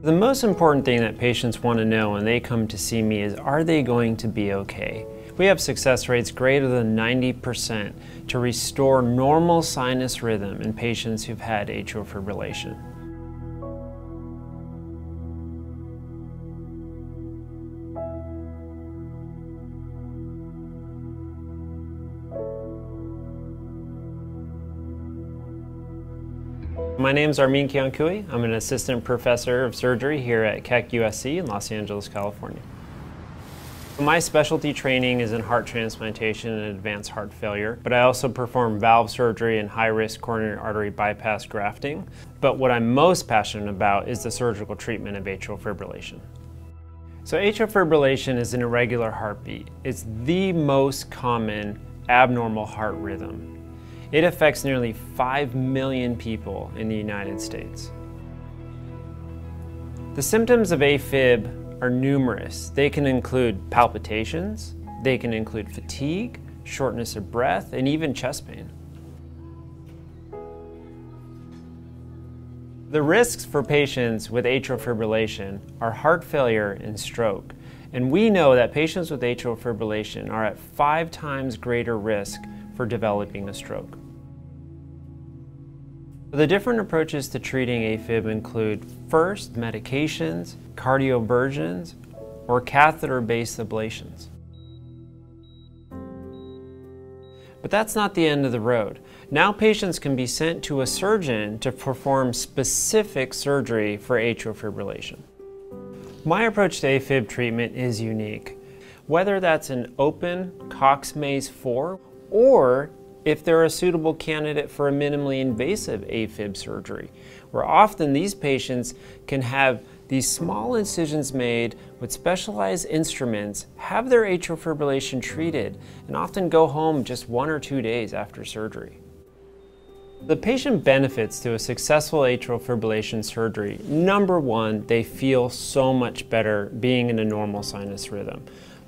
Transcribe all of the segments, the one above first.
The most important thing that patients want to know when they come to see me is are they going to be okay? We have success rates greater than 90% to restore normal sinus rhythm in patients who've had atrial fibrillation. My name is Armin Kiankhooy. I'm an assistant professor of surgery here at Keck USC in Los Angeles, California. My specialty training is in heart transplantation and advanced heart failure, but I also perform valve surgery and high-risk coronary artery bypass grafting. But what I'm most passionate about is the surgical treatment of atrial fibrillation. So atrial fibrillation is an irregular heartbeat. It's the most common abnormal heart rhythm. It affects nearly 5 million people in the United States. The symptoms of AFib are numerous. They can include palpitations, they can include fatigue, shortness of breath, and even chest pain. The risks for patients with atrial fibrillation are heart failure and stroke. And we know that patients with atrial fibrillation are at five times greater risk for developing a stroke. The different approaches to treating AFib include first, medications, cardioversions, or catheter-based ablations. But that's not the end of the road. Now patients can be sent to a surgeon to perform specific surgery for atrial fibrillation. My approach to AFib treatment is unique. Whether that's an open Cox-Maze 4 or if they're a suitable candidate for a minimally invasive AFib surgery, where often these patients can have these small incisions made with specialized instruments, have their atrial fibrillation treated, and often go home just one or two days after surgery. The patient benefits to a successful atrial fibrillation surgery, number one, they feel so much better being in a normal sinus rhythm.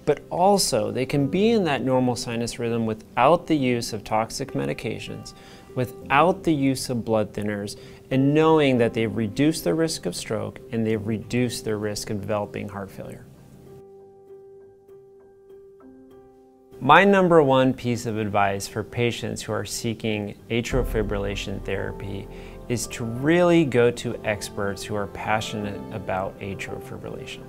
But also, they can be in that normal sinus rhythm without the use of toxic medications, without the use of blood thinners, and knowing that they've reduced their risk of stroke and they've reduced their risk of developing heart failure. My number one piece of advice for patients who are seeking atrial fibrillation therapy is to really go to experts who are passionate about atrial fibrillation.